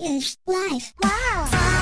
is life. Wow.